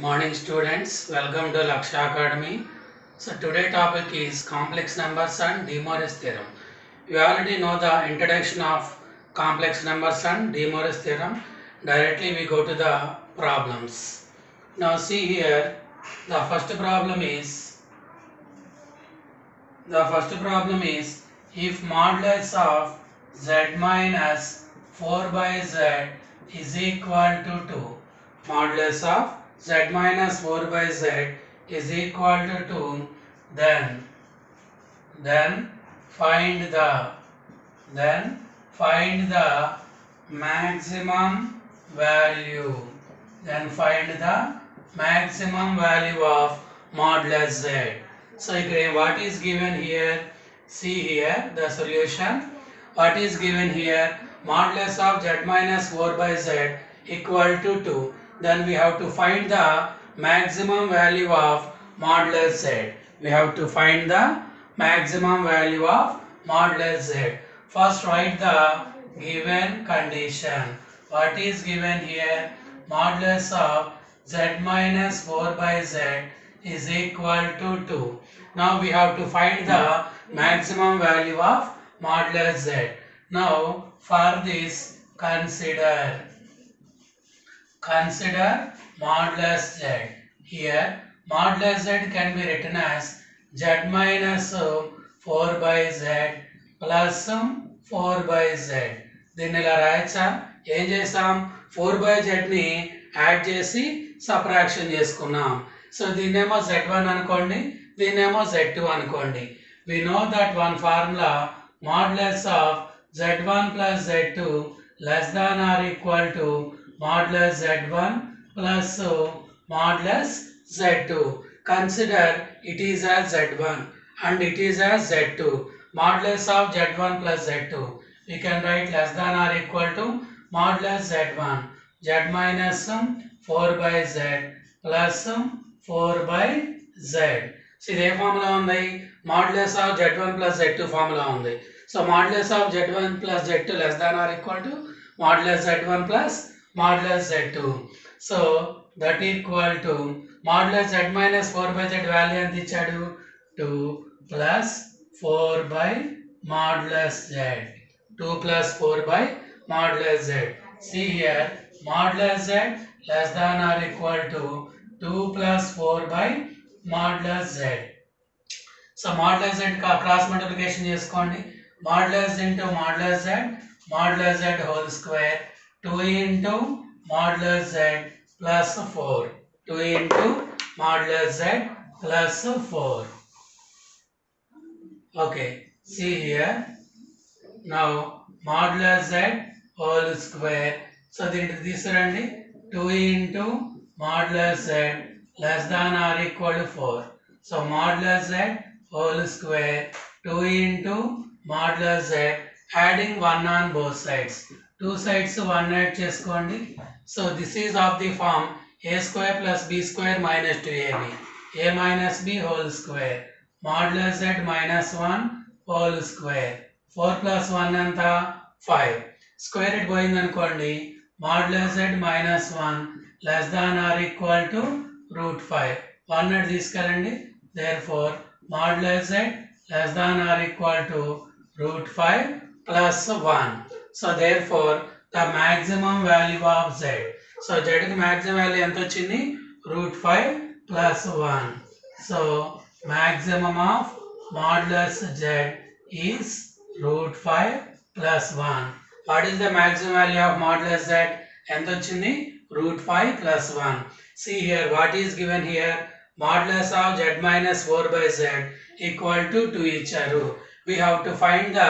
morning students. Welcome to laksha academy. So today topic is complex numbers and de Moivre's theorem. You already know the introduction of complex numbers and de Moivre's theorem. Directly we go to the problems. Now see here the first problem is the first problem is if modulus of z minus 4 by z is equal to 2 modulus of z minus 4 by z is equal to 2 then then find the then find the maximum value then find the maximum value of modulus z. So what is given here? See here the solution. What is given here? Modulus of z minus 4 by z equal to 2 then we have to find the maximum value of modulus z. We have to find the maximum value of modulus z. First write the given condition. What is given here? Modulus of z minus 4 by z is equal to 2 now we have to find the maximum value of modulus z. Now for this consider Consider modulus z. Here modulus z can be written as z minus 4 by z plus 4 by z. దీన్ని ఇలా రాయచ్చా ఏం చేసాం four by జెడ్ని add చేసి subtraction చేసుకున్నాం so దీన్నేమో Z one అనుకోండి దీన్నేమో Z two అనుకోండి we know that one formula modulus of Z one plus Z two less than or equal to modulus z1 plus modulus z2 consider it is as z1 and it is as z2 modulus of z1 plus z2 we can write less than or equal to modulus z1 z minus 4 by z plus 4 by z so ఇదే formula ఉంది modulus of Z one plus Z two formula ఉంది so modulus of Z one plus Z two less than or equal to modulus Z one plus modulus Z two so that equal to modulus Z minus four by Z value ఎంత ఇచ్చాడు? Two plus four by modulus Z two plus four by modulus Z see here modulus Z less than or equal to two plus four by modulus Z so modulus Z cross multiplication చేసుకోండి. Modulus into modulus Z modulus Z whole square 2 into modulus z plus 4. 2 into modulus z plus 4. Okay, see here. Now, modulus z whole square. So, the this is 2 into modulus z less than or equal to 4. So, modulus z whole square 2 into modulus z adding 1 on both sides. Two sides one add చేసుకోండి. So this is of the form A square plus B square minus two AB A minus B whole square modulus Z minus one whole square four plus one ఎంత? Five square it పోయింది అనుకోండి. Modulus Z minus one less than or equal to root five one net తీసుకెళ్ళండి. Therefore modulus Z less than or equal to root five plus one so therefore the maximum value of Z so జెడ్కి maximum value ఎంత వచ్చింది? Root five plus one so maximum of modulus Z is root five plus one what is the maximum value of modulus Z ఎంత వచ్చింది? Root five plus one see here what is given here? Modulus of z minus 4 by z equal to 2 ఇచ్చారు we have to find the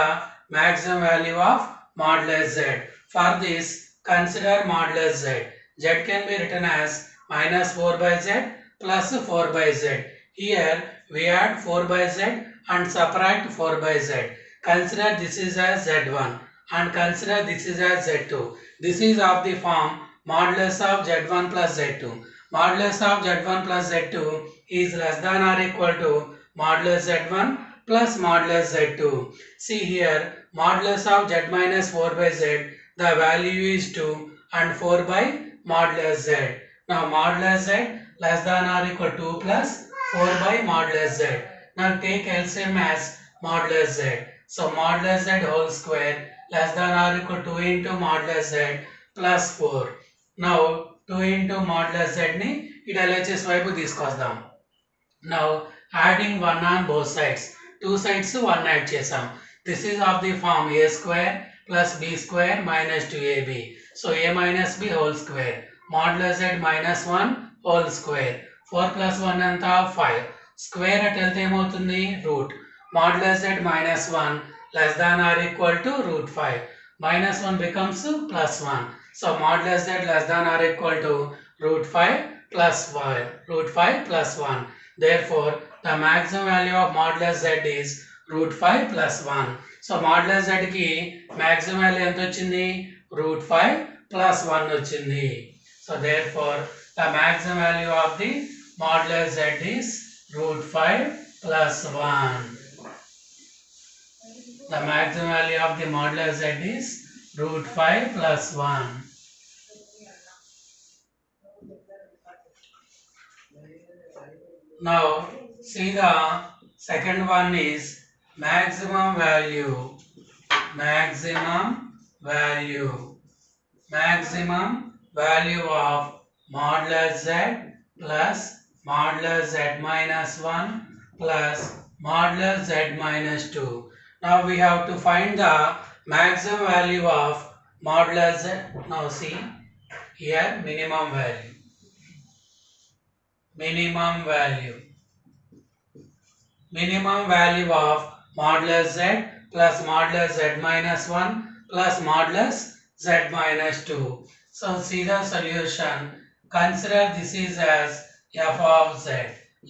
maximum value of modulus z. For this consider modulus z. Z can be written as minus 4 by z plus 4 by z. Here we add 4 by z and subtract 4 by z. Consider this is as z1 and consider this is as z2 this is of the form modulus of z1 plus z2 modulus of z1 plus z2 is less than or equal to modulus z1 plus modulus z2. See here, modulus of z minus 4 by z, the value is 2 and 4 by modulus z. Now modulus z less than or equal to 2 plus 4 by modulus z. Now take LCM as modulus z. So modulus z whole square less than or equal to 2 into modulus z plus 4. Now 2 into modulus z ni it LHS వైపు తీసుకొస్తాం Now adding 1 on both sides. Two sides one add చేసాం this is of the form A square plus B square minus two AB so A minus B whole square modulus Z minus one whole square four plus one ఎంత five square at వెళ్తే ఏమవుతుంది? Root modulus Z minus one less than or equal to root five minus one becomes plus one so modulus Z less than or equal to root 5 plus 1 root 5 plus 1 therefore the maximum value of modulus z is root 5 plus 1 so modulus z కి maximum value ఎంత వచ్చింది root 5 plus 1 వచ్చింది so therefore the maximum value of the modulus z is root 5 plus 1 the maximum value of the modulus z is root 5 plus 1 Now, see the second one is maximum value. Maximum value. Maximum value of modulus z plus modulus z minus 1 plus modulus z minus 2. Now we have to find the maximum value of modulus z. Now see here minimum value minimum value. Minimum value of modulus z plus modulus z minus 1 plus modulus z minus 2. So see the solution. Consider this is as f of z.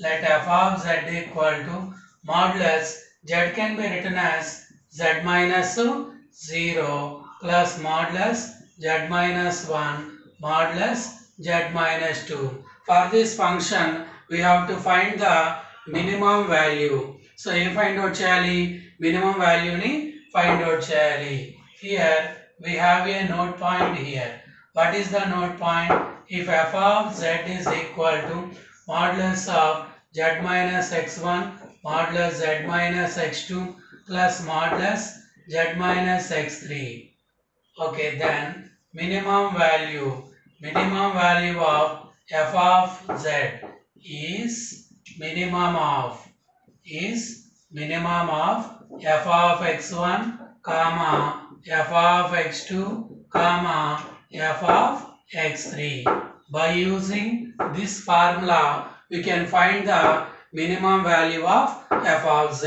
Let f of z equal to modulus z can be written as z minus 0 plus modulus z minus 1 modulus z minus 2. For this function, we have to find the minimum value. So, ఏం find out చేయాలి minimum value ని find out చేయాలి Here, we have a node point here. What is the node point? If f of z is equal to modulus of z minus x1 modulus z minus x2 plus modulus z minus x3. Okay, then minimum value, minimum value of f of z is minimum of is minimum of f of x1 comma f of x2 comma f of x3 by using this formula we can find the minimum value of f of z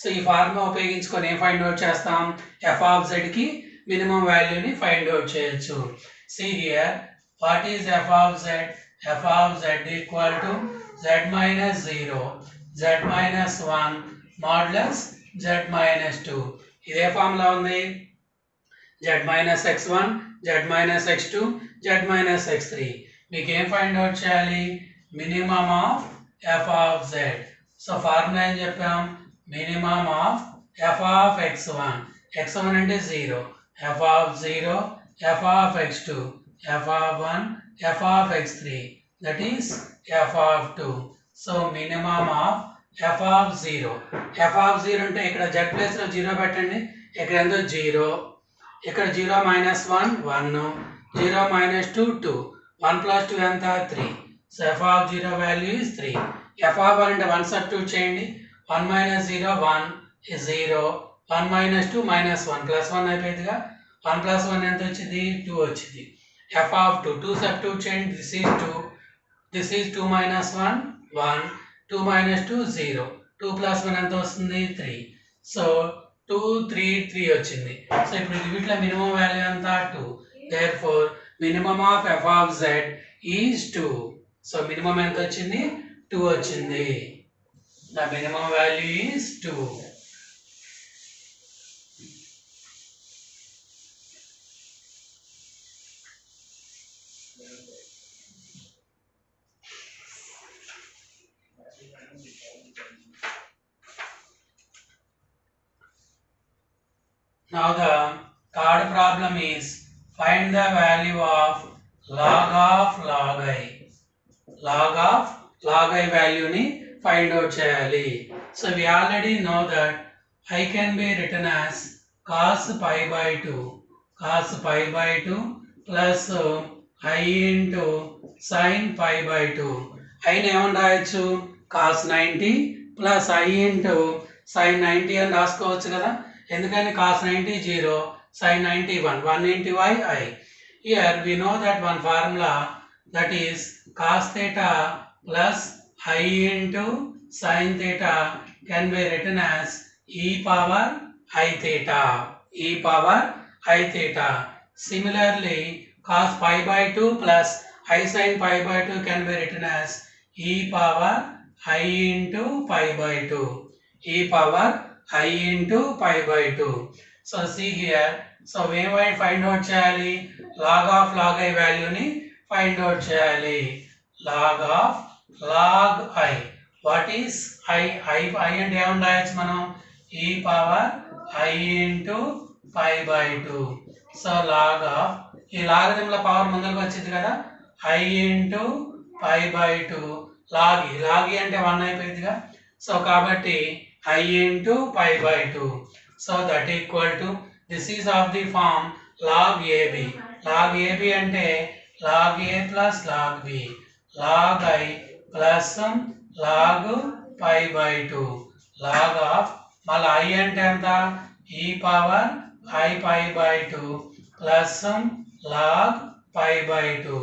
so ఈ formula ఉపయోగించుకొని ఏం find out చేస్తాం F of జెడ్కి minimum వాల్యూని find out చేయొచ్చు see here what is F of Z F of Z equal to Z minus zero z minus 1 modulus z minus 2 ఇదే formula ఉంది z minus x1 z minus x2 z minus x3 మీకు ఏం find out చేయాలి minimum of f of z so formula ఏం చెప్పాం minimum of f of x1 x1 అంటే 0 f of 0 f of x2 f of 1 f of x3 that is f of 2 so minimum of F of zero F of zero అంటే ఇక్కడ Z ప్లేస్లో zero పెట్టండి. ఇక్కడ ఎంతో zero ఇక్కడ zero minus one one zero minus two two one plus two ఎంత? Three so F of zero value is three F of one అంటే one sir two చేయండి. One minus zero one zero one minus two minus one plus one అయిపోయిందిగా. One plus one ఎంత వచ్చింది? Two వచ్చింది. F of two two sub two చేయండి. This is two this is two minus one one two minus 2 0 2 plus one ఎంత వస్తుంది? Three so 2 3 3 వచ్చింది. So ఇప్పుడు వీటిలో మినిమం వాల్యూ ఎంత? Two therefore minimum of F of Z is two so minimum ఎంత వచ్చింది? Two వచ్చింది. The minimum value is two Now the third problem is find the value of log of log i. Log of log i value ni find find out చేయాలి సో already already know i I can be written cos pi by by two pi by by two plus I sin sine by by two ని ఏమని రాయొచ్చు? Cos ninety plus I into sine ninety అని రాసుకోవచ్చు కదా. ఎందుకని cos ninety zero sine ninety one one into I I here we know that one formula that is cos theta plus I into sine theta can be written as E power I theta E power I theta similarly cos pi by two plus I sine pi by two can be written as E power I into pi by two E power I into pi by two so see here so ఏమై find out చేయాలి? Log of log I వాల్యూని find out చేయాలి. Log of log I what is I I I అంటే ఏమని రాయొచ్చు మనం? E power i into pi by two so log of ఈ లాగరిథంల పవర్ ముందరకు వచ్చింది కదా? I into pi by two log e log e అంటే వన్ అయిపోయిందిగా. సో కాబట్టి i into pi by two so that equal to this is of the form log AB log AB అంటే log A plus log B log i plus log pi by two log of మళ్ళీ i అంటే ఎంత? E power i pi by two plus log pi by two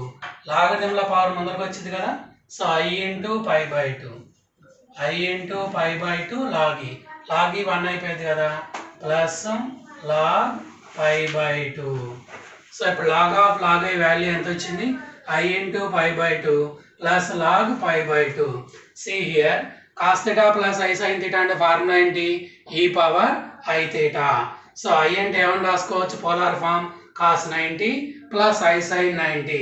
లాగరిథంల power ముందరకు వచ్చింది కదా? So i into pi by two i into pi by two log e log e one అయిపోయింది కదా. Plus log pi by two so ఇప్పుడు log of log i value ఎంత వచ్చింది? I into pi by two plus log pi by two see here cos theta plus i sine theta అంటే formula ఏంటి? E power i theta so i అంటే ఏమని రాసుకోవచ్చు? Polar form cos ninety plus i sine ninety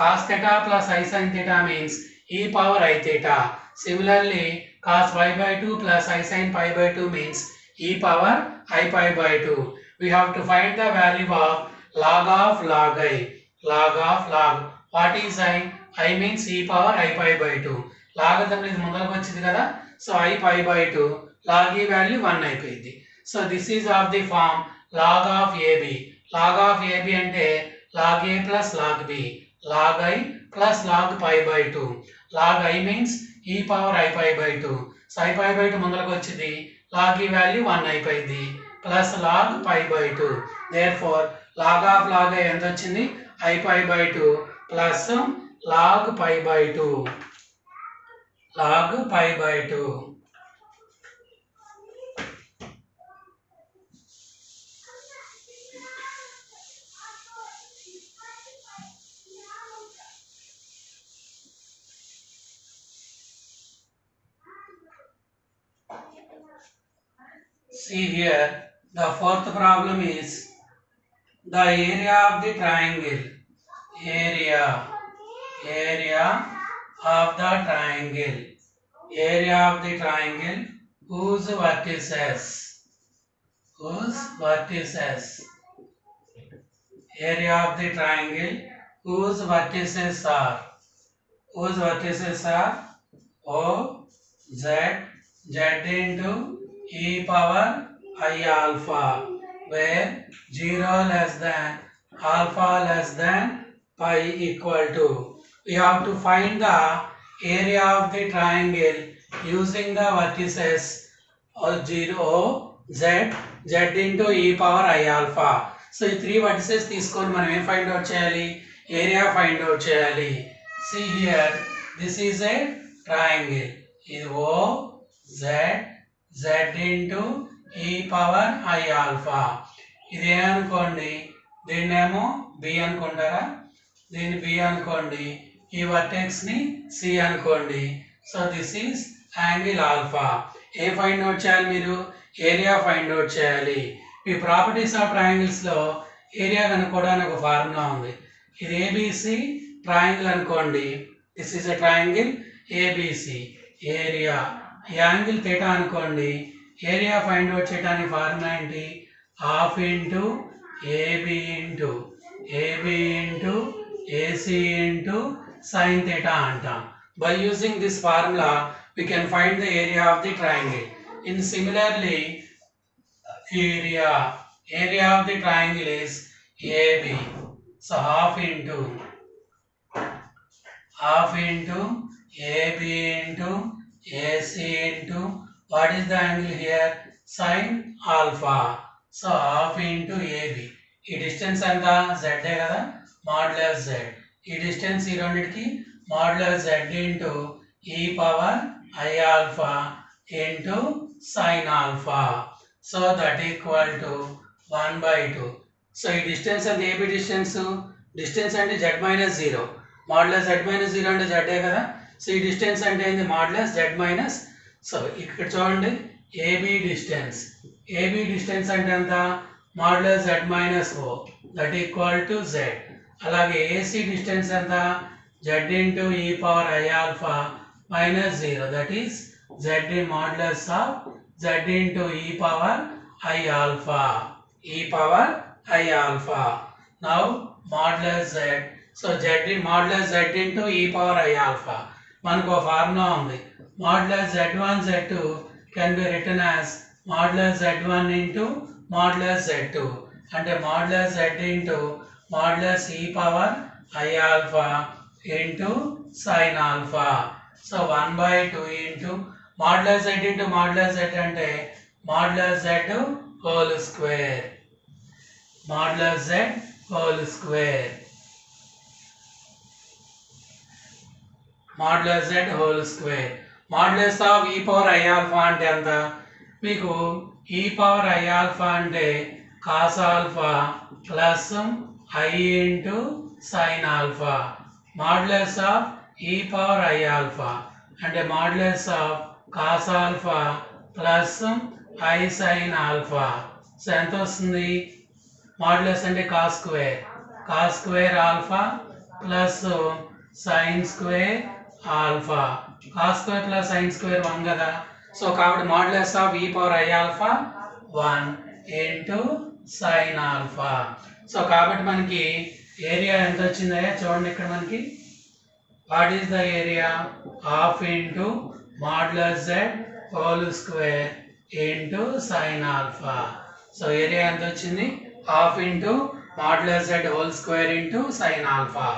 cos theta plus i sine theta means e power i theta similarly cos pi by two plus i sine pi by two means e power i pi by two we have to find the value of log of log i log of log what is i i means e power i pi by 2 లాగతం ఇది ముందరకు వచ్చింది కదా so i pi by 2 log e value 1 అయిపోయింది so this is of the form log of ab log of ab అంటే log a plus log b log i plus log pi by 2 log i means e power i pi by two 2 so two pi by 2 ముందరకు వచ్చింది. Log ఈ value one అయిపోయింది. Plus log pi by two therefore log of log ఎంత వచ్చింది? I pi by two plus log pi by two log pi by two See here, the fourth problem is the area of the triangle. Area, area of the triangle. Area of the triangle. Whose vertices, whose vertices. Area of the triangle. Whose vertices are, whose vertices are? O, Z, Z into e power i alpha where 0 less than alpha less than pi equal to we have to find the area of the triangle using the vertices of 0 z z into e power i alpha so ఈ three vertices తీసుకొని మనం ఏం find out చేయాలి area find out చేయాలి see here this is a triangle ఇది ఓ Z z into e power i alpha ఇది ఏమనుకోండి దీన్నేమో బి అనుకుంటారా? దీన్ని బి అనుకోండి. ఈ వర్టెక్స్ని సి అనుకోండి. So this is angle alpha a find out చేయాలి మీరు? ఏరియా ఫైండ్ అవుట్ చేయాలి. ఈ ప్రాపర్టీస్ ఆఫ్ ట్రయాంగిల్స్లో ఏరియా కనుక్కోవడానికి ఒక ఫార్ములా ఉంది. ఇది ఏబిసి ట్రయాంగిల్ అనుకోండి. This is a triangle ABC area angle theta అనుకోండి. ఏరియా ఫైండ్ అవుట్ చేయడానికి ఫార్ములా ఏంటి? Half into AB into AB into AC into sine theta అంటాం. By using this formula we can find the area of the triangle in similarly area area of the triangle is AB so half into half into AB into AC into what is the angle here? Sine alpha. So half into AB. ఈ distance అంతా జెడ్డే కదా? Modulus z ఈ distance ఈ రెండింటికి modulus z into e power i alpha into sine alpha so that equal to one by two so ఈ distance అంటే AB distance distance అంటే z minus zero modulus z minus zero అంటే జెడ్డే కదా? So ఈ distance అంటే ఏంది? Modulus Z minus so ఇక్కడ చూడండి. ఏబి డిస్టెన్స్ ఏబి డిస్టెన్స్ అంటే ఎంత? Modulus z minus O that equal to z అలాగే ఏసీ డిస్టెన్స్ ఎంత? Z into e power i alpha minus zero that is z in modulus of z into e power i alpha e power i alpha now modulus z so z modulus z into e power i alpha మనకు ఒక formula ఉంది. Modulus z one z two can be return as modulus z one into modulus z two అంటే modulus z into modulus e power i alpha into sine alpha so one by two into modulus z into modulus z అంటే modulus z whole square modulus z whole square modulus z whole square. Modulus of e power i alpha అంటే ఎంత? మీకు ఈ power I alpha అంటే cos alpha plus i into sine alpha. Modulus of e power i alpha అంటే modulus of cos alpha plus i sine alpha. So ఎంత వస్తుంది? Modulus అంటే cos square. Cos square alpha plus sine square alpha. ఆ square plus sine square one కదా. So కాబట్టి modulus of e power i alpha one into sine alpha so కాబట్టి మనకి area ఎంత వచ్చిందయ్యా? చూడండి ఇక్కడ మనకి. What is the area half into modulus z whole square into sine alpha so area ఎంత వచ్చింది? Half into modulus z whole square into sine alpha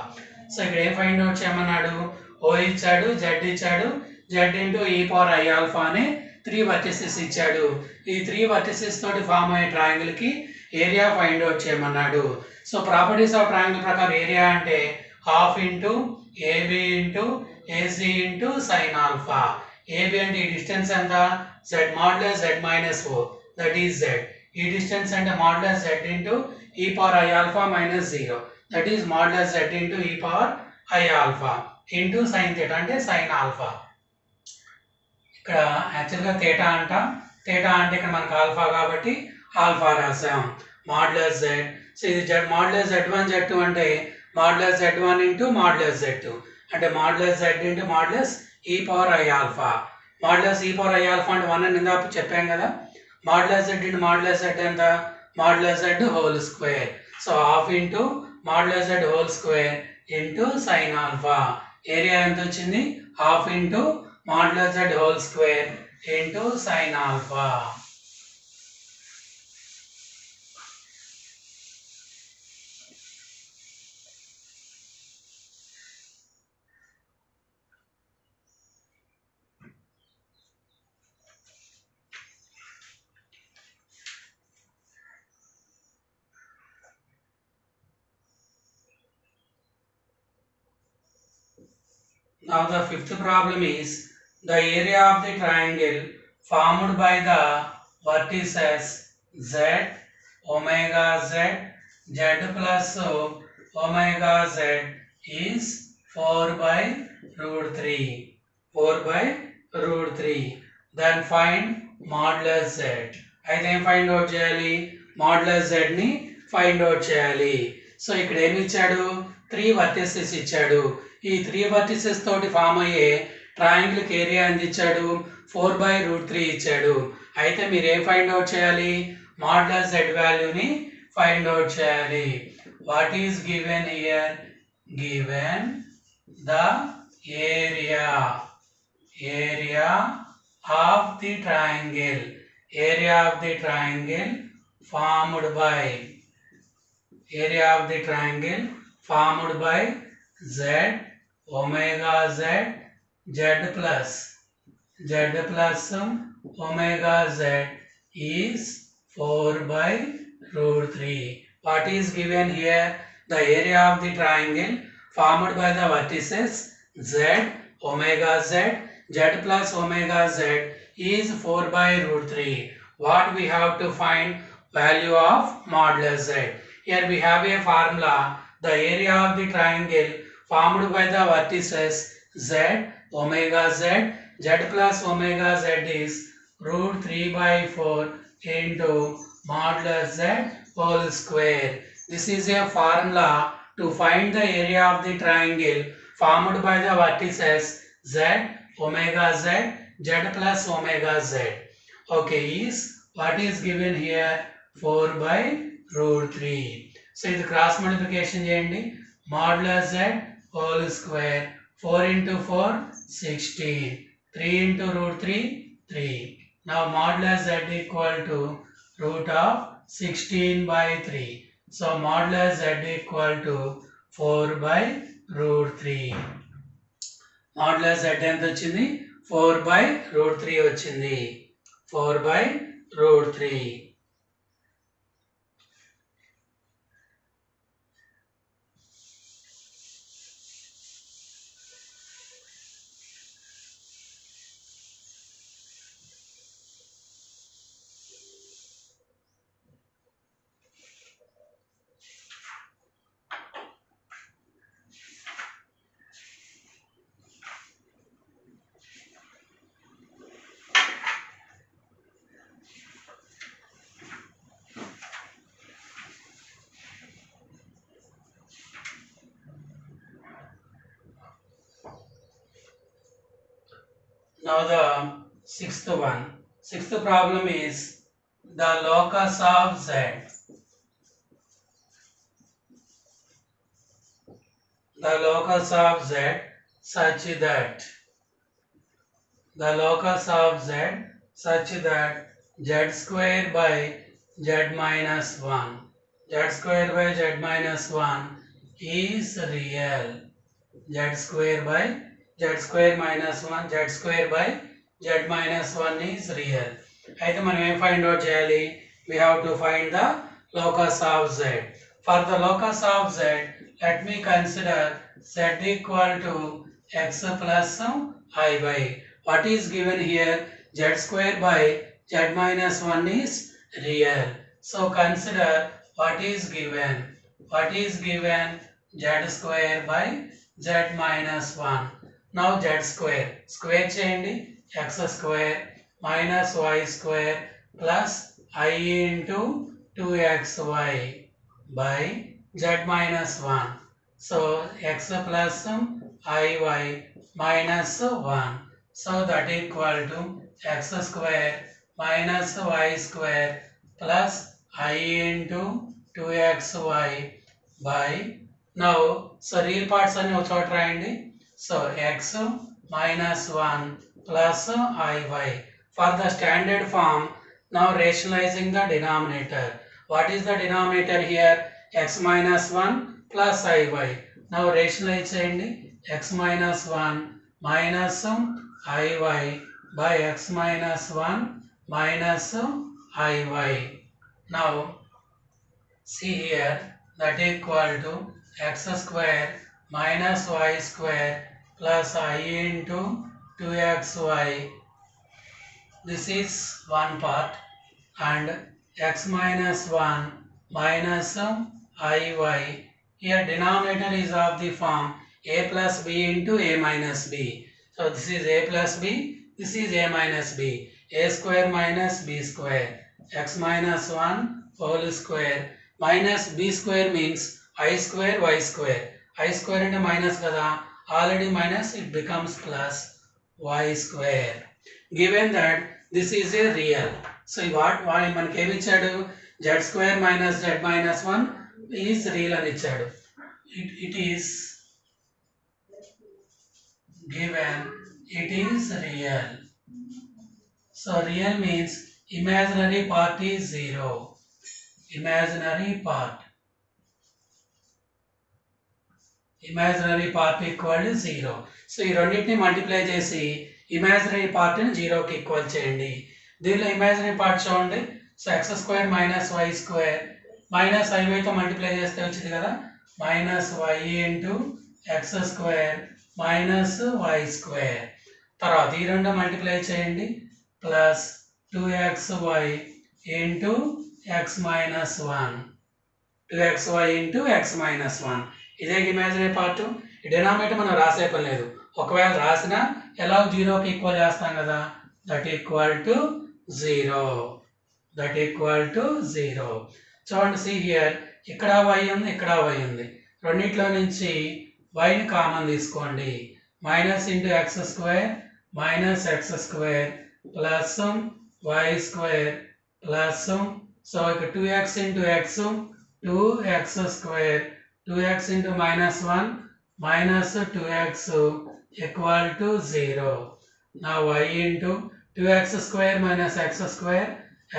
so ఇక్కడ ఏం ఫైండ్ అవుట్ చేయమన్నాడు? ఓ ఇచ్చాడు జెడ్ ఇచ్చాడు. Z into e power i alpha అని three vertices ఇచ్చాడు. ఈ త్రీ వర్టిసెస్ తోటి ఫామ్ అయ్యే ట్రయాంగిల్కి ఏరియా ఫైండ్ అవుట్ చేయమన్నాడు. సో ప్రాపర్టీస్ ఆఫ్ ట్రయాంగిల్ ప్రకారం ఏరియా అంటే half into AB into AC into sine alpha. AB అంటే ఈ డిస్టెన్స్ ఎంత? Z modulus z minus O that is z. ఈ డిస్టెన్స్ అంటే modulus z into e power i alpha minus zero. That is modulus z into e power i alpha. Into sine theta అంటే sine alpha. ఇక్కడ యాక్చువల్గా తేటా అంట. తేటా అంటే ఇక్కడ మనకు alpha కాబట్టి ఆల్ఫా రాసాం. మాడ్యులస్ జెడ్ సో ఇది z modulus z one z two అంటే modulus z one into modulus z two. అంటే modulus z into modulus e power i alpha. Modulus e power i alpha అంటే one అని ఇందాక చెప్పాం కదా. Modulus z into modulus z ఎంత? Modulus z whole square. So half into modulus z whole square into sine alpha. Area ఎంత వచ్చింది half into modulus z whole square into sine alpha. Now the fifth problem is the area of the triangle formed by the vertices z, omega z, z plus omega z is 4 by root 3. 4 by root 3. Then find modulus z. అయితే ఏం find out చేయాలి modulus జెడ్ని find out చేయాలి so ఇక్కడ ఏమి ఇచ్చాడు three vertices ఇచ్చాడు ఈ త్రీ వర్టిసెస్ తోటి ఫామ్ అయ్యే ట్రయాంగిల్కి ఏరియా ఎంత ఇచ్చాడు ఫోర్ బై రూట్ త్రీ ఇచ్చాడు. అయితే మీరు ఏం ఫైండ్ అవుట్ చేయాలి? మాడ్యులస్ జెడ్ వాల్యూని ఫైండ్ అవుట్ చేయాలి. What is given here given the area area of the triangle area of the triangle formed by area of the triangle formed by z omega z z plus. Z plus omega z is 4 by root 3 what is given here? The area of the triangle formed by the vertices z omega z z plus omega z is 4 by root 3 what we have to find? Value of modulus z. Here we have a formula. The area of the triangle formed by the vertices z omega z z plus omega z is root 3 by 4 into modulus z whole square this is a formula to find the area of the triangle formed by the vertices z omega z z plus omega z okay is what is given here 4 by root 3 so ఇది cross multiplication చేయండి modulus Z whole square four into four sixteen three into root three three నా modular z equal to root of sixteen by three so modular z equal to four by root three modular z ఎంత వచ్చింది? Four by root three వచ్చింది. Four by root three Sixth problem is the locus of z. The locus of z such that. The locus of z such that z square by z minus 1 z square by z minus 1 is real. Z square by z square minus 1 z square by z minus 1 is real అయితే మనం ఏం find out చేయాలి we have to find the locus of z for the locus of z let me consider z equal to x plus iy what is given here z square by z minus 1 is real so consider what is given what is given z square by z minus 1 now z square square చేయండి x square minus y square plus i into 2xy by z minus 1 so x plus iy minus 1 so that equal to x square minus y square plus i into 2xy by now so real parts అన్ని ఒక చోట రాయండి so x minus 1 plus iy for the standard form now rationalizing the denominator what is the denominator here x minus 1 plus iy now rationalize చేయండి x minus 1 minus iy by x minus 1 minus iy now see here that equal to x square minus y square plus i into 2xy this is one part and x minus 1 minus iy here denominator is of the form a plus b into a minus b. So this is a plus b this is a minus b. A square minus b square. X minus 1 whole square. Minus b square means i square y square. I square into minus kada. Already minus it becomes plus y square. Given that this is a real so what why మనకి ఏమి ఇచ్చాడు z square minus z minus 1 is real అని ఇచ్చాడు it, it is given it is real. So real means imaginary part is zero. Imaginary part. Imaginary part equal to zero so ఈ రెండింటిని multiply చేసి imaginary పార్ట్ని జీరోకి equal చేయండి. దీనిలో imaginary part చూడండి. So x square minus y square minus ఐవైతో multiply చేస్తే వచ్చింది కదా? Minus y into x square minus y square తర్వాత ఈ రెండు మల్టిప్లై చేయండి. Plus two x y into x minus one two x y into x minus one ఇదే imaginary part ఈ denominator మనం రాసే పని లేదు ఒకవేళ రాసినా ఎలా జీరోకి ఈక్వల్ చేస్తాం కదా? That equal to zero that equal to zero చూడండి సి హియర్ ఇక్కడ వై ఉంది ఇక్కడ వై ఉంది. రెండిట్లో నుంచి వైని కామన్ తీసుకోండి. Minus into x square minus x square plus y square plus so ఇక two x into x two x square two x into minus one minus two x equal to zero. నా y into two x square minus x square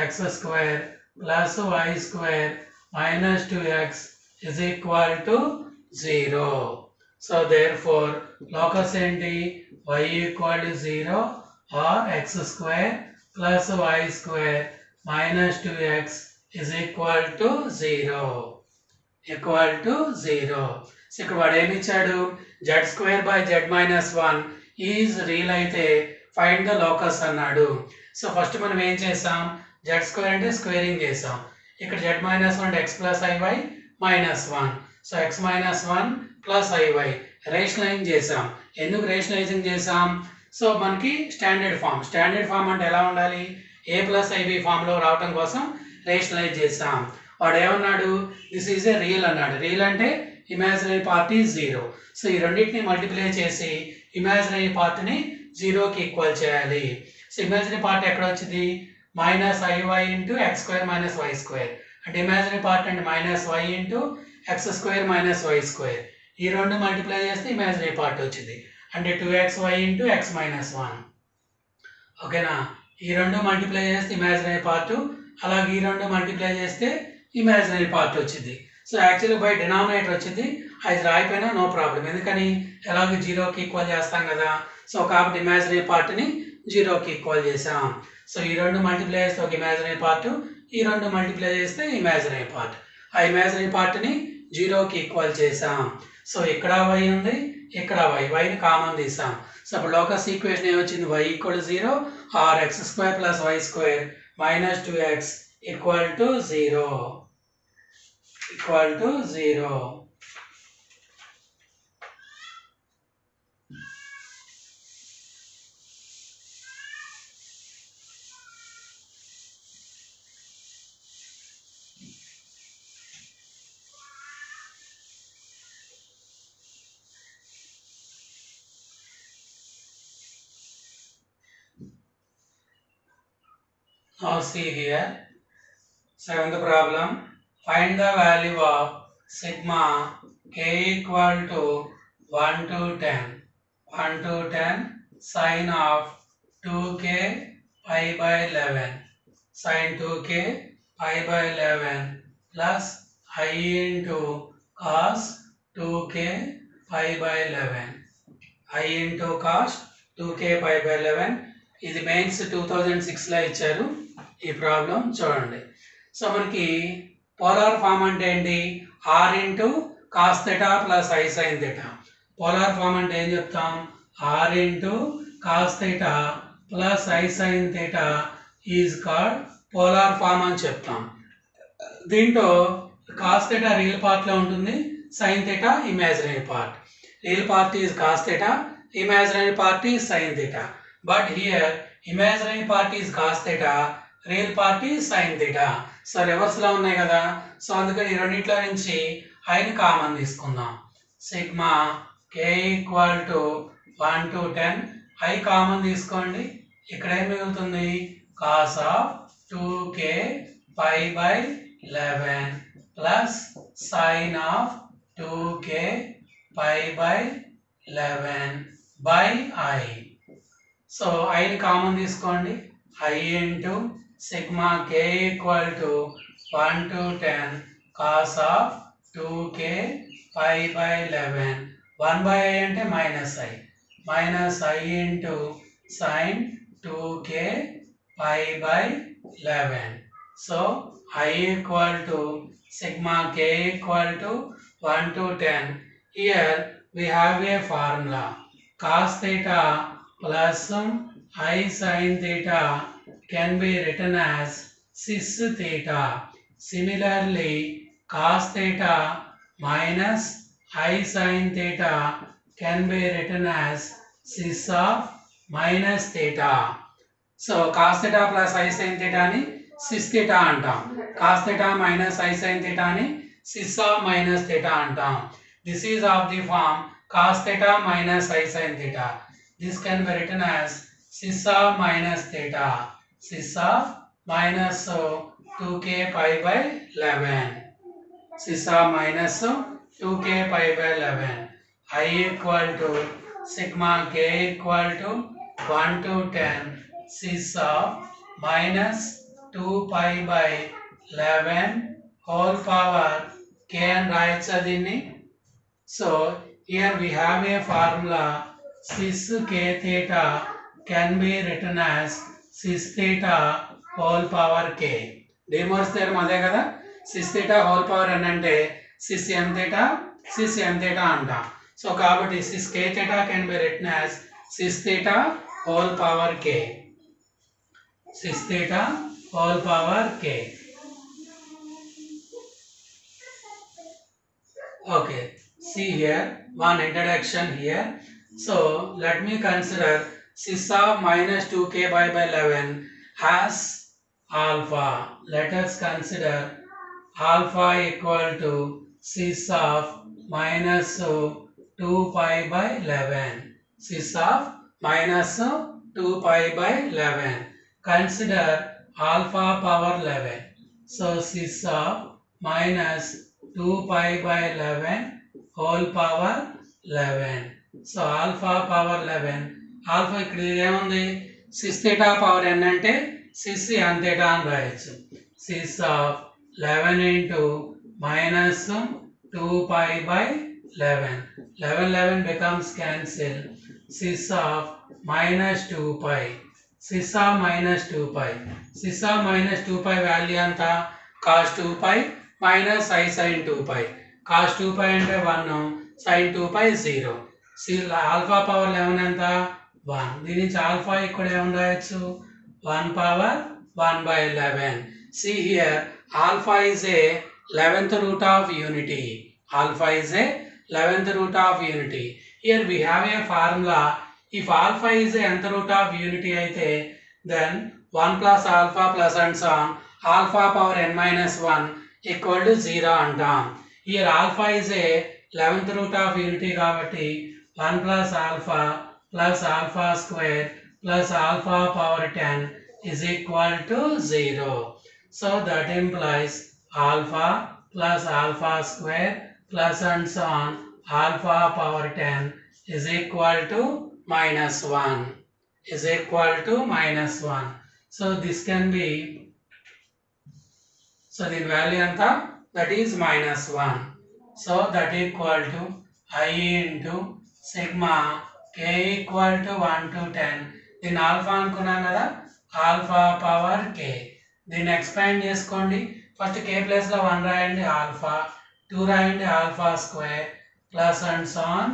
x square plus y square minus two x is equal to zero. So therefore locus ఏంటి? Y equal to zero or x square plus y square minus two x is equal to zero. Equal to zero. So ఇక్కడ వాడు ఏమి ఇచ్చాడు? Z square by z minus one is real అయితే find the locus అన్నాడు. So first మనం ఏం చేసాం? Z square అంటే స్క్వేరింగ్ చేసాం. ఇక్కడ జెడ్ మైనస్ వన్ అంటే x plus i y minus one so x minus one plus i y rationalising చేసాం. ఎందుకు రేషనలైజింగ్ చేసాం? సో మనకి స్టాండర్డ్ ఫామ్ స్టాండర్డ్ ఫామ్ అంటే ఎలా ఉండాలి? ఏ ప్లస్ ఐబి ఫామ్లో రావటం కోసం రేషనలైజ్ చేసాం. వాడు ఏమన్నాడు? దిస్ ఈజ్ ఏ రియల్ అన్నాడు. రియల్ అంటే imaginary part is zero so ఈ రెండింటిని మల్టిప్లై చేసి ఇమాజినరీ పార్ట్ని జీరోకి ఈక్వల్ చేయాలి. సో ఇమాజినరీ పార్ట్ ఎక్కడ వచ్చింది? Minus i y into x square minus y square అంటే ఇమాజినరీ పార్ట్ అంటే minus y into x square minus y square ఈ రెండు మల్టిప్లై చేస్తే ఇమాజినరీ పార్ట్ వచ్చింది. అంటే two x y into x minus one ఓకేనా? ఈ రెండు మల్టిప్లై చేస్తే ఇమాజినరీ పార్ట్ అలాగే ఈ రెండు మల్టిప్లై చేస్తే ఇమాజినరీ పార్ట్ వచ్చింది. సో యాక్చువల్లీ బై డినామినేటర్ వచ్చింది అది రాయిపోయినా నో ప్రాబ్లం. ఎందుకని? ఎలాగో జీరోకి ఈక్వల్ చేస్తాం కదా. సో కాబట్టి ఇమాజినరీ పార్ట్ని జీరోకి ఈక్వల్ చేసాం సో ఈ రెండు మల్టిప్లై చేస్తే ఒక ఇమాజినరీ పార్ట్ ఈ రెండు మల్టిప్లై చేస్తే ఇమాజినరీ పార్ట్ ఆ ఇమాజినరీ పార్ట్ని జీరోకి ఈక్వల్ చేసాం సో ఇక్కడ వై ఉంది ఇక్కడ వై వైని కామన్ తీసాం సో అప్పుడు లోకస్ ఈక్వేషన్ ఏమొచ్చింది? Y equal zero or x square plus y square minus two x equal to zero equal to 0. Now see here, seventh problem Find the value of sigma k equal to 1 to 10. 1 to 10 sine of 2k pi by 11. Sine 2k pi by 11 plus i into cos 2k pi by 11. i into cos 2k pi by 11 ఇది Mains two thousand సిక్స్లో ఇచ్చారు ఈ problem చూడండి so మనకి polar form అంటే ఏంటి? R into cos theta plus i sine theta. Polar form అంటే ఏం చెప్తాం? R into cos theta plus i sine theta is called polar form అని చెప్తాం. దీంట్లో కాస్ థెటా రియల్ పార్ట్లో ఉంటుంది sine theta imaginary part. Real part is cos theta imaginary part is sine theta. But here imaginary part is cos theta real part is sine theta. So రివర్స్లో ఉన్నాయి కదా. So అందుకని రెండింటిలో నుంచి ఐని common తీసుకుందాం. Sigma k equal to one to ten i common తీసుకోండి. ఇక్కడ ఏం మిగులుతుంది cos of two k pi by eleven plus sine of two k pi by eleven by i so ఐని common తీసుకోండి. I into sigma k equal to one to ten cos of two k pi by eleven one by i అంటే minus i minus i into sine two k pi by eleven so i equal to sigma k equal to 1 to 10. Here we have a formula. Cos theta plus i sin theta can be written as cis theta. Similarly, cos theta minus i sin theta can be written as cis of minus theta. So cos theta plus i sine థీటాని cis theta అంటాం cos theta minus i sine థీటాని cis of minus theta అంటాం this is of the form cos theta minus i sine theta this can be written as cis of minus theta cis of minus two k pi by eleven cis of minus two k pi by eleven i equal to sigma k equal to one to ten cis of minus 2 pi by 11 whole power k అని రాయొచ్చా దీన్ని so here we have a formula cis k theta can be written as cis theta whole power k De Moivre's theorem అదే కదా cis theta whole power అని అంటే cis m theta cis m theta అంటాం so కాబట్టి cis k theta can be written as cis theta whole power k 6 theta whole power k. Okay, see here one introduction here. So let me consider cis of minus 2k by by 11 has alpha. Let us consider alpha equal to cis of minus 2 pi by 11. Cis of minus 2 pi by 11. consider alpha power 11 so cis of minus 2 pi by 11 whole power 11 so alpha power 11 alpha ఇక్కడ ఏముంది? Cis theta power n అంటే cis n theta అని రాయొచ్చు. Cis of eleven into minus two pi by eleven eleven eleven becomes cancel cis of minus two pi of minus two pi of minus two pi value అంత cos two pi minus i sine two pi cos two pi అంటే one sine two pi zero see alpha power eleven ఎంత? One. దీని నుంచి alpha ఇక్కడ ఏముండవచ్చు one power one by eleven. See here alpha is a eleventh root of unity. Alpha is a eleventh root of unity. Here we have a formula if alpha is nth root of unity అయితే then one plus alpha plus and so on alpha power n minus one equal to zero అంటాం. Here alpha is a eleventh root of unity కాబట్టి one plus alpha plus alpha square plus alpha power 10 is equal to 0 so that implies alpha plus alpha square plus and so on alpha power 10 is equal to minus 1 is equal to minus 1. So this can be, so the value anta that is minus 1. So that equal to i into sigma k equal to 1 to 10. దీని alpha అనుకున్నాం కదా? Alpha power k దీన్ని expand చేసుకోండి. First k ప్లేస్లో one రాయండి alpha two రాయండి alpha square plus and so on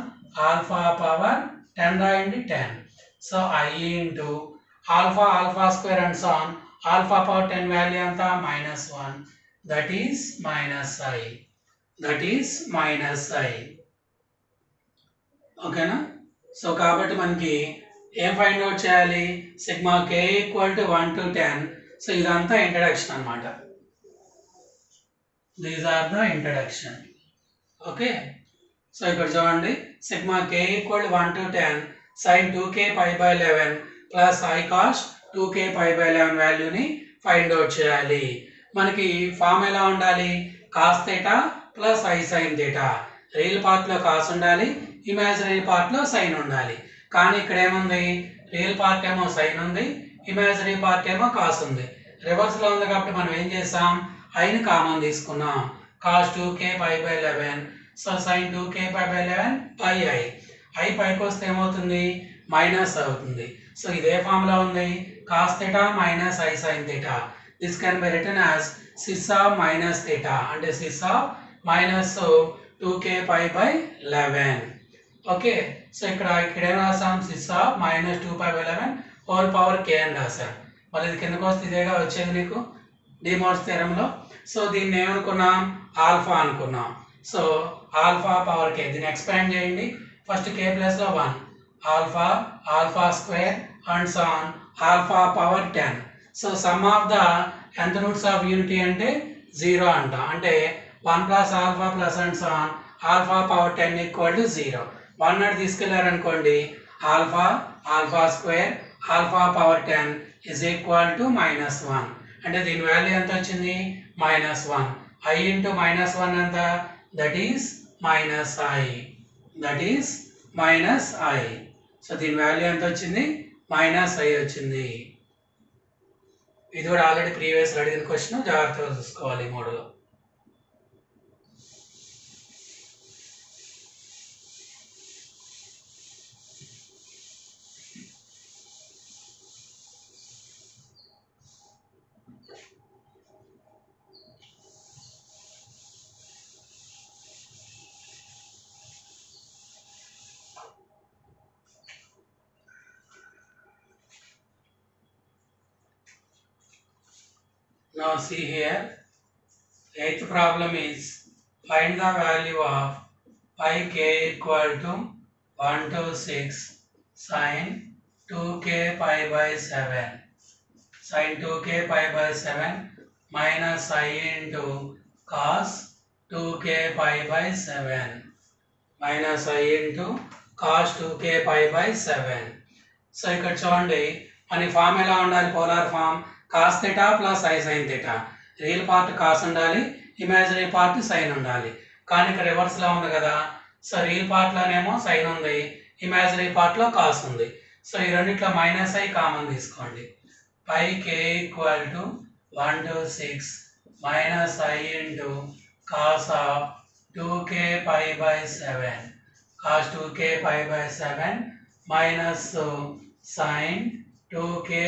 alpha power ten రాయండి ten so i into alpha alpha square and so on alpha power ten value ఎంత? Minus one that is minus i that is minus i ఓకేనా so కాబట్టి మనకి ఏం find out చేయాలి? Sigma k equal to one to ten so ఇదంతా introduction అనమాట these are the introduction okay so ఇక్కడ చూడండి. Sigma k equal one to ten sine two k pi by eleven plus i cos two k pi by eleven వాల్యూని find out చేయాలి. మనకి form ఎలా ఉండాలి? Cos theta plus i sine theta real పార్ట్లో cos ఉండాలి imaginary పార్ట్లో sine ఉండాలి. కానీ ఇక్కడ ఏముంది? రియల్ పార్ట్ ఏమో సైన్ ఉంది ఇమాజినరీ పార్ట్ ఏమో కాస్ ఉంది. రివర్స్లో ఉంది కాబట్టి మనం ఏం చేసాం ఐని కామన్ తీసుకున్నాం. Cos two k pi by eleven so sine two k pi by eleven pi I I పైకి వస్తే ఏమవుతుంది? మైనస్ అవుతుంది. సో ఇదే ఫామ్లో ఉంది. Cos theta minus i sine theta this can be written as cis of minus theta అంటే cis of minus two k pi by eleven okay so ఇక్కడ ఇక్కడ ఏం రాసాం cis of minus two pi by eleven whole power k అని రాశాం మళ్ళీ ఇది కిందకు వస్తే ఇదేగా వచ్చేది నీకు డిమోర్స్ తీరంలో సో దీన్ని ఏమనుకున్నాం? ఆల్ఫా అనుకున్నాం. సో ఆల్ఫా పవర్ కే దీన్ని ఎక్స్పాండ్ చేయండి. ఫస్ట్ కే ప్లస్లో one alpha alpha square and so on alpha power ten so sum of the nth roots of unity అంటే జీరో అంట. అంటే one plus alpha plus and so on alpha power ten equal to zero one not తీసుకెళ్ళారనుకోండి alpha alpha square alpha power ten is equal to minus one అంటే దీని value ఎంత వచ్చింది? Minus one i into minus one ఎంత? That is minus i that is minus i so దీని value ఎంత వచ్చింది? Minus i వచ్చింది. ఇది కూడా ఆల్రెడీ ప్రీవియస్ అడిగిన క్వశ్చన్ జాగ్రత్తగా చూసుకోవాలి మూడులో model. Now see here, eighth problem is find the value of pi k equal to 1 to 6 sine 2k pi by 7 sine 2k pi by 7 minus i into cos 2k pi by 7 minus i into cos 2k pi by 7 so ఇక్కడ చూడండి మన form ఎలా ఉండాలి polar form cos theta plus i sine theta. Real part cos ఉండాలి imaginary part sine ఉండాలి. కానీ ఇక్కడ రివర్స్లో ఉంది కదా. సో రియల్ పార్ట్లోనేమో సైన్ ఉంది ఇమాజినరీ పార్ట్లో కాస్ ఉంది. సో ఈ రెండిట్లో మైనస్ ఐ కామన్ తీసుకోండి. Pi k equal to one to six minus i into cos of two k pi by seven. Cos two k pi by seven minus sine two k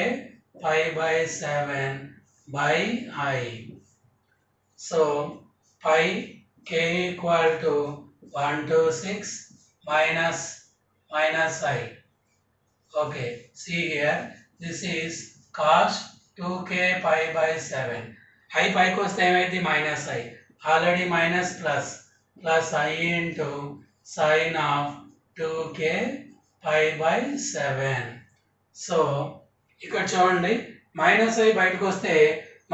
pi by 7 by i. So pi k equal to 1 to 6 minus minus i. Okay, see here this is cos 2k pi by 7. i pi cos same the minus i. Already minus plus plus i into sine of 2k pi by 7. So ఇక్కడ చూడండి minus I బయటకు వస్తే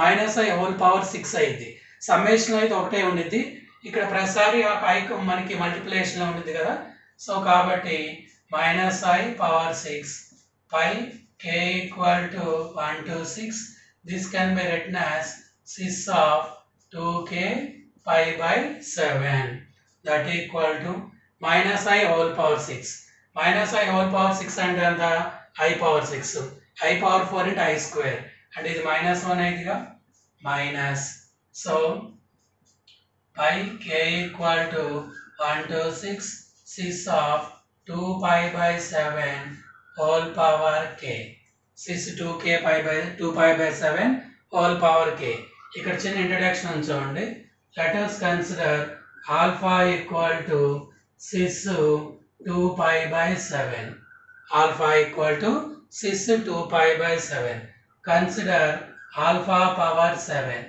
minus i whole power six అయింది summation అయితే ఒకటే ఉండిద్ది. ఇక్కడ ప్రతిసారి ఆ పైకి మనకి మల్టిప్లేషన్లో ఉండిద్ది కదా. సో కాబట్టి minus i power six pi k equal to one to six this can be written as six of two k pi by seven that equal to minus i whole power six minus i whole power six అంటే అంత i power six i power four into i square అంటే ఇది minus one అయిందిగా minus so pi k equal to one to six six of two pi by seven whole power k six two k pi by two pi by seven whole power k ఇక్కడ చిన్న introduction చూడండి. Letters consider alpha equal to six two pi by seven alpha equal to six two pi by seven. Consider alpha power seven.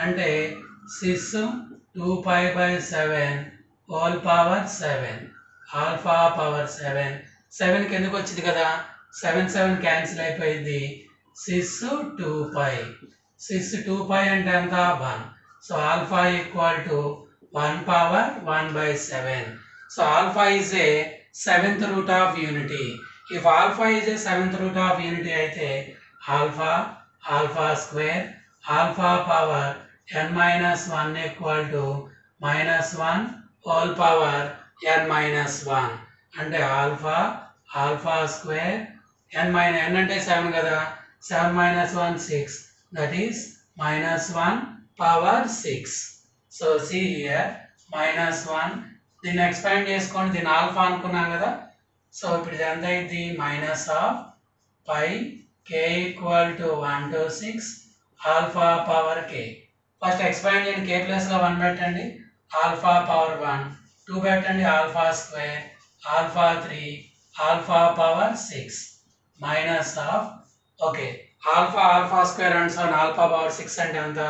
అంటే six two pi by seven whole power seven. Alpha power seven. సెవెన్కి ఎందుకు వచ్చింది కదా? Seven seven cancel అయిపోయింది. Six two pi. Six two pi అంటే ఎంత? One. So alpha equal to one power one by seven. So alpha is a seventh root of unity. If alpha is a seven root of unity అయితే alpha alpha square alpha power n minus one equal to minus one whole power n minus one అంటే alpha alpha square n minus n అంటే seven కదా? Seven minus one six that is minus one power six so see minus one దీన్ని expand చేసుకొని దీన్ని alpha అనుకున్నాం కదా? So ఇప్పుడు ఎంత అయింది? Minus of pi k equal to one to six alpha power k. First expand చేయండి k ప్లస్లో వన్ పెట్టండి ఆల్ఫా పవర్ వన్. టూ పెట్టండి alpha square alpha three alpha power six. Minus of okay. Alpha alpha square and seven alpha power six అంటే ఎంత?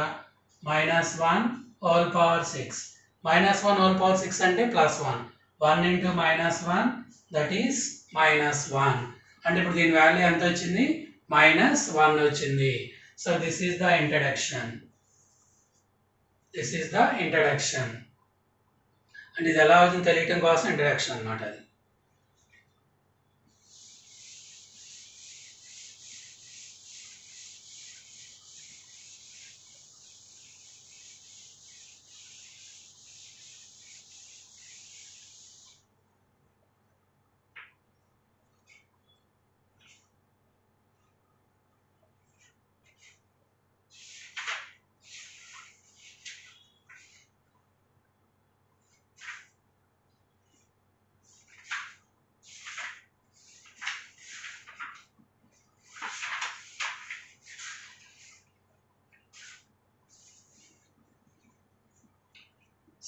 Minus one whole power six. Minus one whole power six అంటే plus one. One into minus one that is minus one అంటే ఇప్పుడు దీని value ఎంత వచ్చింది? Minus one వచ్చింది. So this is the introduction this is the introduction అంటే ఇది ఎలా అవుతుంది? తెలియటం కోసం ఇంట్రడక్షన్ అన్నమాట అది.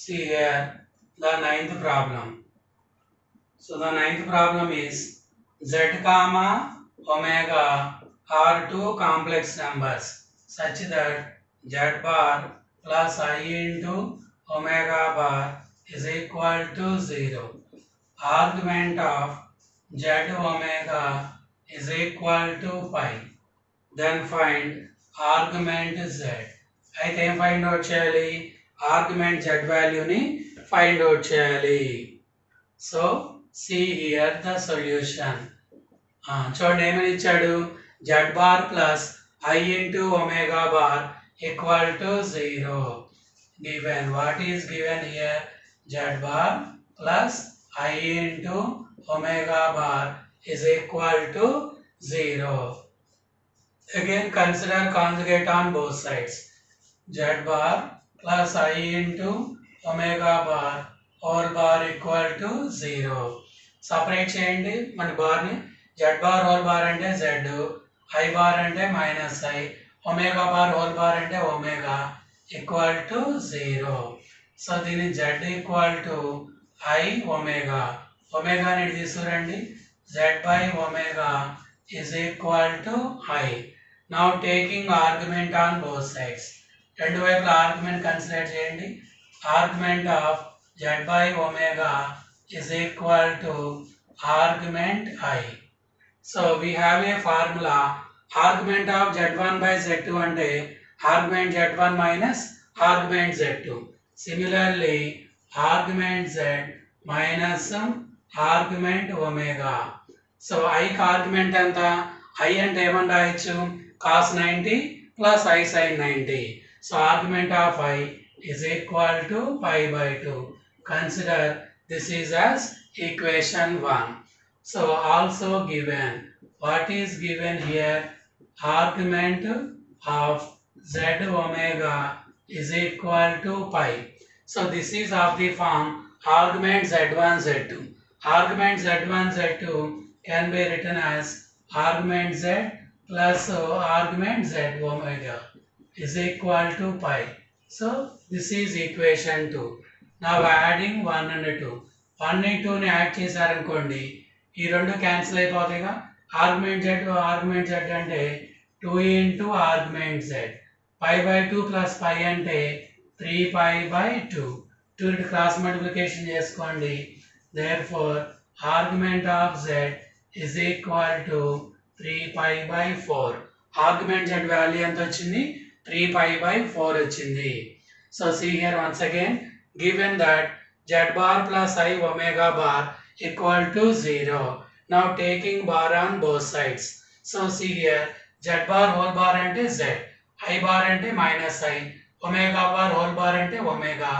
See here the ninth problem. So the ninth problem is z comma omega are two complex numbers such that z bar plus i into omega bar is equal to 0. Argument of z omega is equal to pi. Then find argument z. అయితే ఏం find out చేయాలి argument z వాల్యూని find out చేయాలి. So see here the solution. చూడండి ఏమని ఇచ్చాడు? Z bar plus i into omega bar equal to zero. Given what is given here z bar plus i into omega bar is equal to zero. Again consider conjugate on both sides. z bar plus i into omega bar whole bar equal to zero separate చేయండి. మన బార్ని z bar whole bar అంటే z i bar అంటే minus i omega bar whole bar అంటే omega equal to zero so దీని z equal to i omega omega అనేది తీసుకురండి? Z by omega is equal to i now taking argument on both sides రెండు వైపుల argument consider చేయండి. Argument of z by omega is equal to argument i so we have a formula argument of z one by z two అంటే argument z one minus argument z two similarly argument z minus argument omega. So ఐకి argument ఎంత? I అంటే ఏమని రాయచ్చు? Cos ninety plus i sine ninety So argument of i is equal to pi by 2. Consider this is as equation 1. So also given, what is given here? Argument of z omega is equal to pi. So this is of the form argument z1, z2. Argument z1, z2 can be written as argument z plus uh, argument z omega. Is equal to pi. So this is equation 2. Now adding 1 and 2. 1 and 2 ని add చేశారనుకోండి ఈ రెండు cancel అయిపోతాయిగా argument Z argument Z అంటే two into argument Z pi by two plus pi అంటే three pi by two two cross multiplication చేసుకోండి therefore argument of Z is equal to three pi by four argument Z value ఎంత వచ్చింది three pi by four వచ్చింది. So see here once again given that Z bar plus i omega bar equal to zero now taking bar on both sides so see here z bar whole bar అంటే z i bar అంటే minus i omega bar whole bar అంటే omega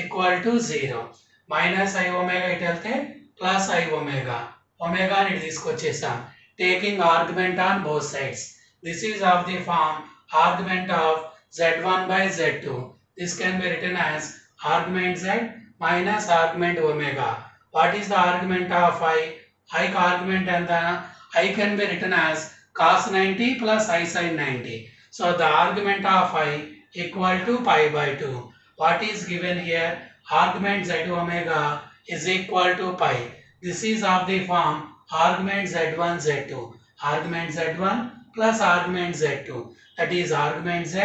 equal to zero minus i omega ఇటు వెళ్తే plus i omega omega అని తీసుకొచ్చేసాం. Taking argument on both sides this is of the form argument of z1 by z2. This can be written as argument z minus argument omega. What is the argument of i? i argument and the i can be written as cos 90 plus i sin 90. So the argument of i equal to pi by 2. What is given here? Argument z omega is equal to pi. This is of the form argument z1 z2. Argument z1 plus argument z2. That is argument z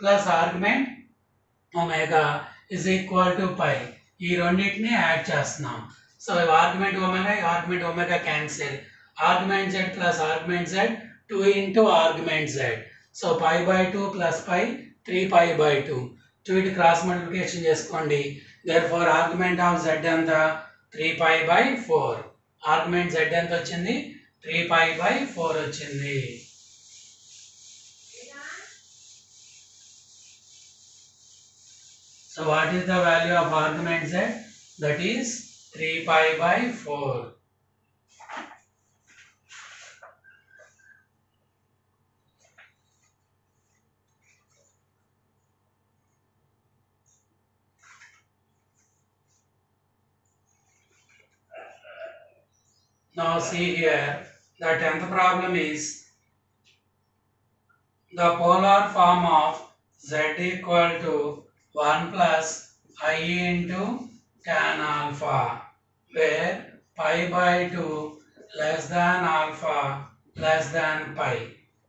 plus argument omega is equal to pi. ఈ రెండింటిని add చేస్తున్నాం. So argument omega argument omega cancel argument z plus argument z two into argument z so pi by two plus pi three pi by two two ఇటు cross multiplication చేసుకోండి. Therefore argument of z ఎంత? Three pi by four argument z ఎంత వచ్చింది? Three pi by four వచ్చింది. So what is the value of argument z? That is 3 pi by 4. Now see here, the tenth problem is the polar form of z equal to 1 plus i into tan alpha where pi by 2 less than alpha less than pi.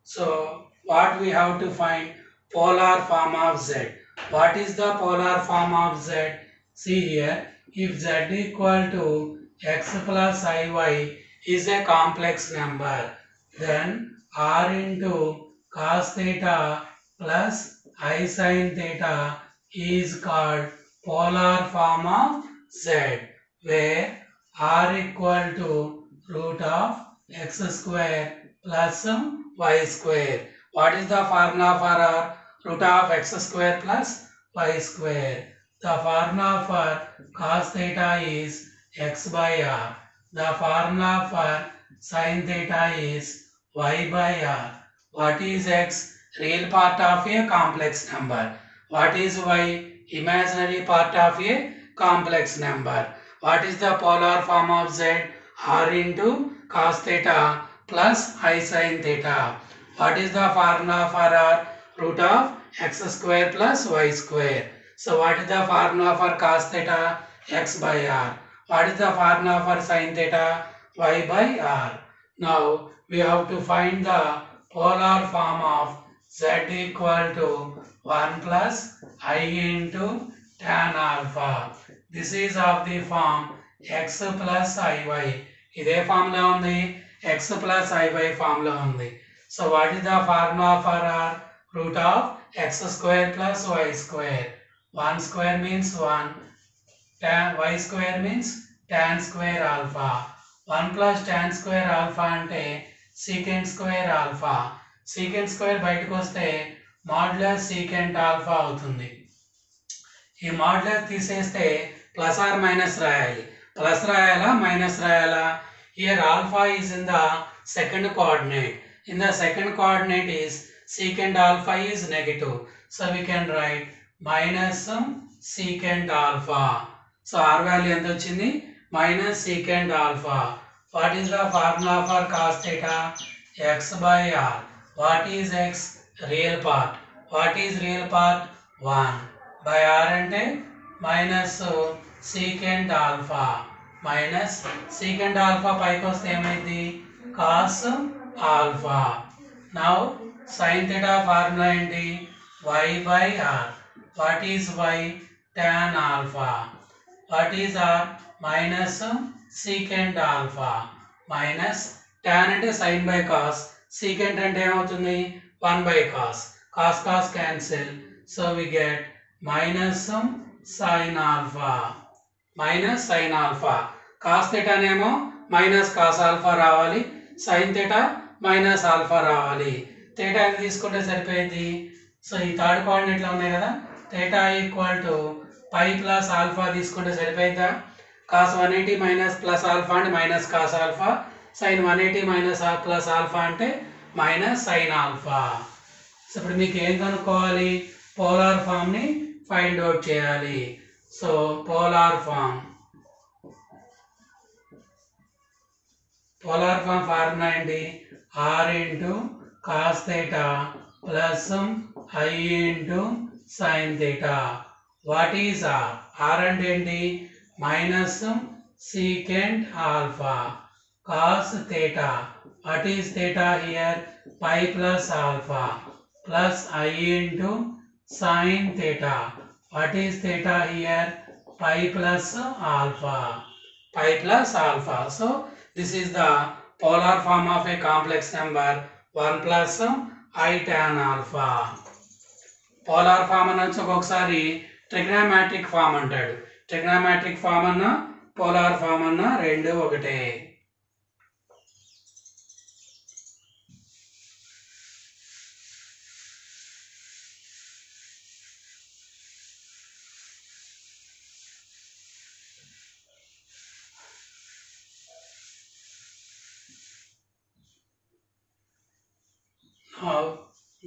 So what we have to find polar form of z. What is the polar form of z? See here if z equal to x plus iy is a complex number then r into cos theta plus i sin theta is called polar form of z where r equal to root of x square plus y square. What is the formula for r? Root of x square plus y square. The formula for cos theta is x by r. The formula for sin theta is y by r. What is x? Real part of a complex number. What is y? Imaginary part of a complex number. What is the polar form of z? r into cos theta plus i sin theta. What is the formula for r? Root of x square plus y square. So what is the formula for cos theta? x by r. What is the formula for sin theta? y by r. Now we have to find the polar form of z equal to one plus i into tan alpha this is of the form x plus i y ఇదే ఫామ్లో ఉంది x plus i y ఫామ్లో ఉంది so what is the formula for r root of x square plus y square one square means one tan y square means tan square alpha one plus tan square alpha అంటే secant square alpha secant square బయటకు వస్తే modulus secant alpha అవుతుంది. ఈ modulus తీసేస్తే plus or minus రాయాలి. Plus రాయాలా minus రాయాలా? Here alpha is in the second coordinate in the second coordinate is secant alpha is negative. So we can write minus secant alpha so r value ఎంత వచ్చింది? Minus secant alpha. What is the formula for cos theta x by r what is x real part what is real part one by r అంటే minus secant alpha minus secant alpha పైకి వస్తే ఏమైంది? Cos alpha now sine theta formula ఏంటి? Y by r what is y tan alpha what is r? Minus secant alpha. Minus tan అంటే sin by cos. Secant అంటే ఏమవుతుంది? 1 by cos cos cos cancel so we get minus sin alpha. Minus sin alpha. cos theta నేమో minus cos alpha రావాలి. Sin theta minus alpha రావాలి. Theta ఎంత తీసుకుంటే సరిపోయింది? So ఈ థర్డ్ కోఆర్డినేట్లో ఉన్నాయి కదా. Theta equal to pi plus alpha తీసుకుంటే సరిపోయిందా? Cos one eighty minus plus alpha అంటే minus cos alpha sine one eighty minus plus alpha అంటే మైనస్ సైన్ ఆల్ఫా సో ఇప్పుడు మీకు ఏం కనుక్కోవాలి? పోలార్ ఫామ్ని ఫైండ్ అవుట్ చేయాలి. So polar form polar form formula ఏంటి? R into cos theta plus i into sine theta what is r r అంటే ఏంటి? Minus secant alpha cos theta What is theta here? Pi plus alpha plus i into sine theta. What is theta here? Pi plus alpha. pi plus alpha. So this is the polar form of a complex number 1 plus i tan alpha. Polar form అనొచ్చు ఒక్కొక్కసారి trigonometric form అంటాడు trigonometric form అన్న polar form అన్న రెండు ఒకటే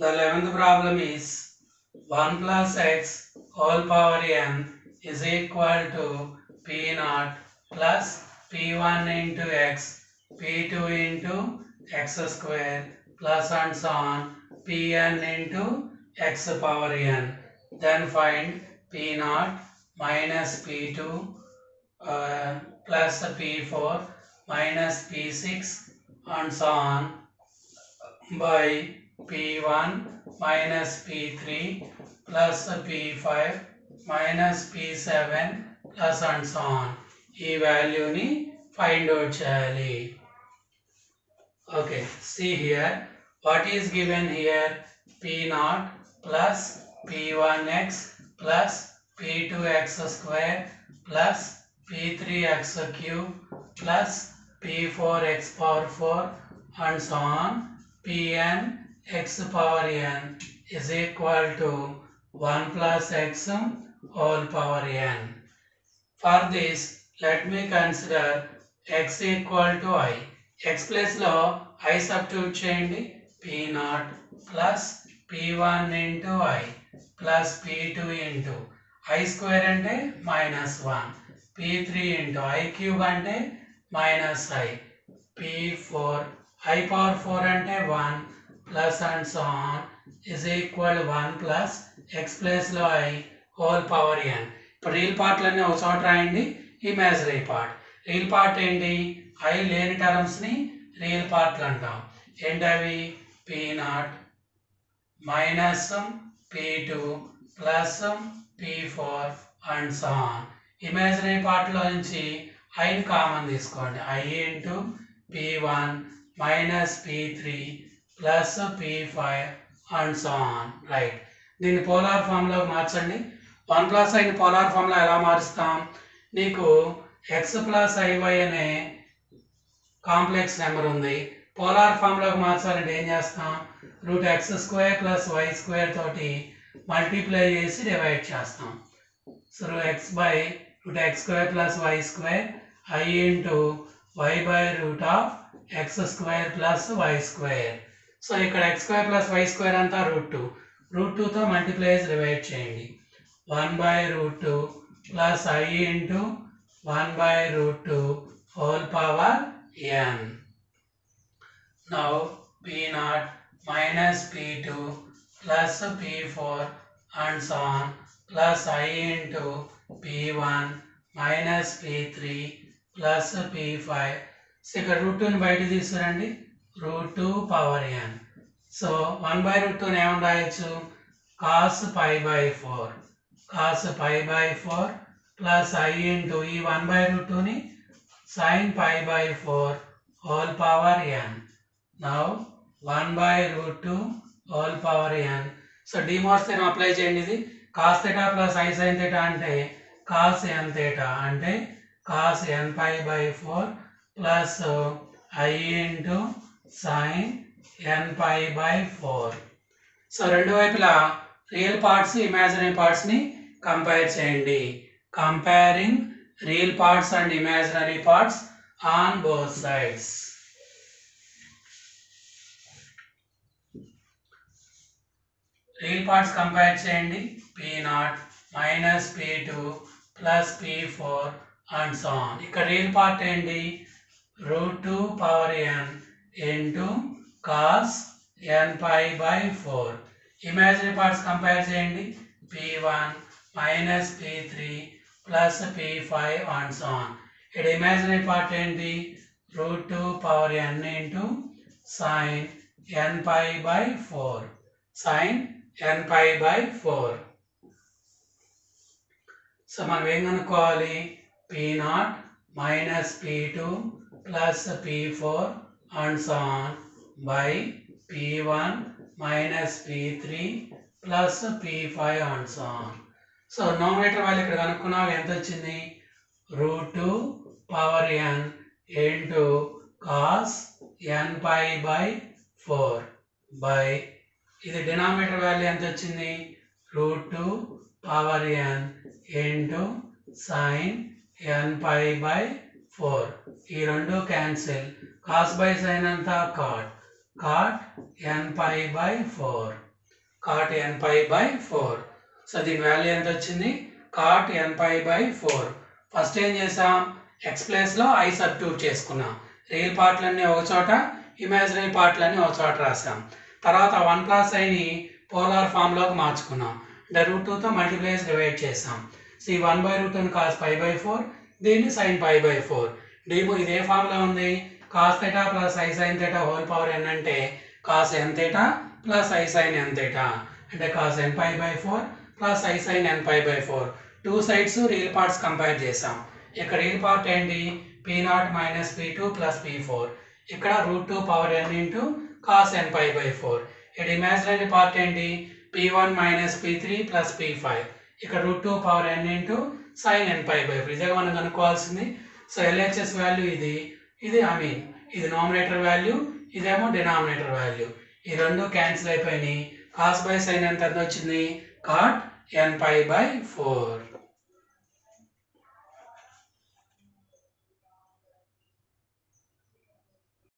the eleventh problem is 1 plus x whole power n is equal to p naught plus p1 into x, p2 into x square plus and so on pn into x power n. Then find p naught minus p2 uh, plus p4 minus p6 and so on by P1 minus P3 plus P5 minus P7 plus and so on. ఈ వాల్యూని find out చేయాలి. Okay see here what is given here p naught plus p one x plus p two x square plus p three x cube plus p four x power four and so on pn x power n is equal to one plus x whole power n. For this let me consider x equal to i. x ప్లేస్లో i substitute చేయండి p not plus p1 one into i plus p two into i square అంటే minus one p three into i cube అంటే minus i p four i power four అంటే one plus and so on is equal one plus x ప్లేస్లో i whole power n ఇప్పుడు real పార్ట్లన్నీ ఒక చోట రాయండి imaginary part real part ఏంటి? I లేని టర్మ్స్ని రియల్ పార్ట్లు అంటాం. ఏంటి అవి? P naught minus p two plus p four and so on imaginary పార్ట్లో నుంచి ఐని కామన్ తీసుకోండి. I into p one minus p three plus p five and so on right దీన్ని పోలార్ ఫామ్లో మార్చండి. వన్ ప్లస్ ఐని పోలార్ ఫామ్లో ఎలా మారుస్తాం? నీకు ఎక్స్ ప్లస్ ఐవై అనే కాంప్లెక్స్ నెంబర్ ఉంది. పోలార్ ఫామ్లోకి మార్చాలంటే ఏం చేస్తాం? Root x square plus y square తోటి మల్టిప్లై చేసి డివైడ్ చేస్తాం. So x by root x square plus y square i into y by root of x square plus y square so ఇక్కడ x square plus y square అంతా root two. Root టూతో multiplies divide చేయండి. One by root two plus i into one by root two whole power n now p naught minus p two plus p four and so on plus i into p one minus p three plus p five so ఇక్కడ root టూని బయట తీసుకురండి. Root two power n so one by root టూని ఏమని రాయొచ్చు? Cos pi by four cos pi by four plus i into ఈ one by root టూని sine pi by four whole power n now one by root two whole power n so De Moivre's theorem apply చేయండి ఇది. Cos theta plus i sine theta అంటే cos n theta అంటే cos n pi by four plus i into sine n pi by four. So రెండు వైపులా real parts imaginary పార్ట్స్ని compare చేయండి. Comparing real parts and imaginary parts on both sides. Real parts compare చేయండి. P naught minus p two plus p four and so on ఇక్కడ real part ఏంటి? Root two power n into cos n pi by four imaginary parts compare చేయండి. P one minus p three plus p five and so ఇక్కడ imaginary part ఏంటి? Root two power n into sine n pi by four sine n pi by four so మనం ఏం కనుక్కోవాలి? P naught minus p two plus p four and so by p one minus p three plus p five and so so numerator value ఇక్కడ కనుక్కున్నాం. ఎంత వచ్చింది? Root two power n into cos n pi by four by ఇది denominator value ఎంత వచ్చింది? Root two power n into sine n pi by four ఈ రెండు cancel cos by sine అంతా cot cot n pi by four cot n pi by four so దీని value ఎంత వచ్చింది cot n pi by four first ఏం చేసాం x ప్లేస్లో i substitute చేసుకున్నాం. రియల్ పార్ట్లన్నీ ఒక చోట ఇమాజినరీ పార్ట్లన్నీ ఒక చోట రాసాం తర్వాత వన్ ప్లస్ ఐని పోలార్ ఫామ్లోకి మార్చుకున్నాం. అంటే రూట్ టూతో మల్టీప్లైస్ డివైడ్ చేసాం సో ఈ one by root cos five by four దీన్ని సైన్ ఫైవ్ బై ఫోర్ డీమో ఇదే ఫామ్లో ఉంది. Cos theta plus i sine theta whole power n అంటే cos n theta plus i sine n theta అంటే cos n pi by four plus i sine n pi by four two sides real parts compare చేసాం ఇక్కడ real part ఏంటి? P naught minus p two plus p four ఇక్కడ root two power n into cos n pi by four ఇక్కడ imaginary part ఏంటి? P one minus p three plus p five ఇక్కడ root two power n into sine n pi by four ఇదే మనం కనుక్కోవాల్సింది. So LHS value ఇది. ఇది అవి ఇది నామినేటర్ వాల్యూ ఇదేమో డినామినేటర్ వాల్యూ ఈ రెండు క్యాన్సిల్ అయిపోయినాయి. కాస్ బై సైన్ ఎంత వచ్చింది? Cot n pi by four